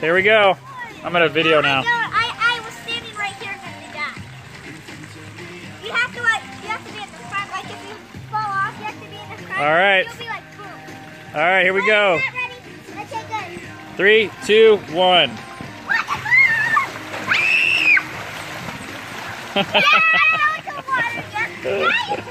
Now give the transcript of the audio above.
Here we go. I'm gonna video oh now. I, I, I was standing right here and then they died. You have to like, you have to be in the front. Like if you fall off, you have to be in the front. All right. You'll be like, boom. All right, here we go. Okay. Three, two, one. What the yeah, I know it's a water. Yeah.